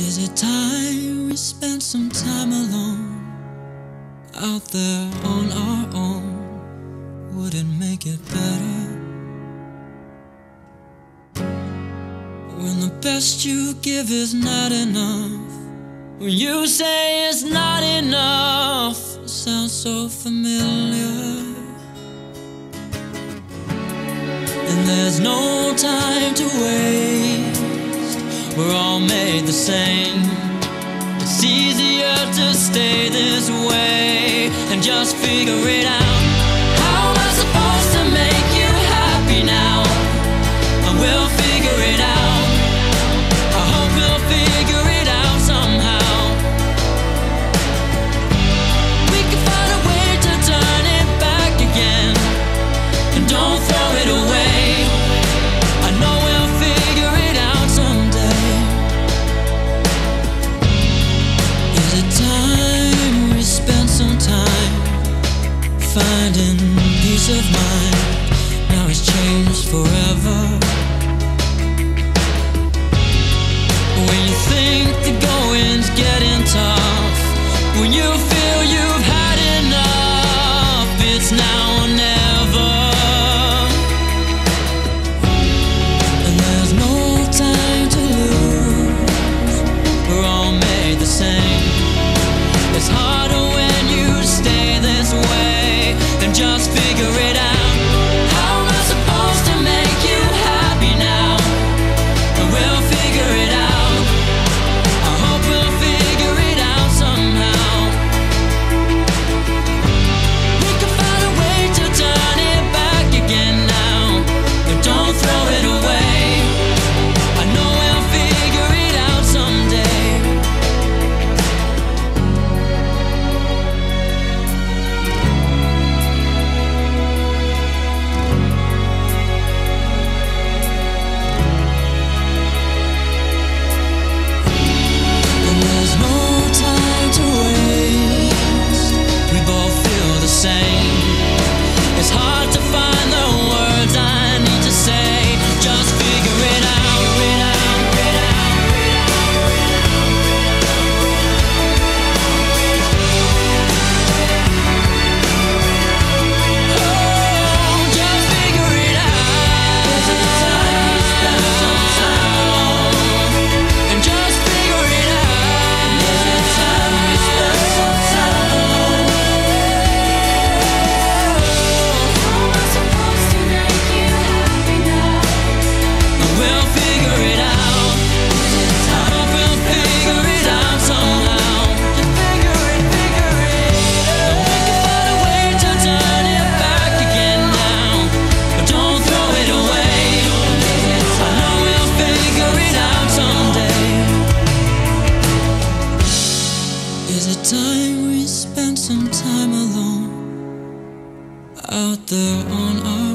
Is it time we spent some time alone out there on our own? Would it make it better? When the best you give is not enough, when you say it's not enough, it sounds so familiar. And there's no time to wait. We're all made the same. It's easier to stay this way and just figure it out. finding peace of mind. Now it's changed forever. just figure time we spent some time alone out there on our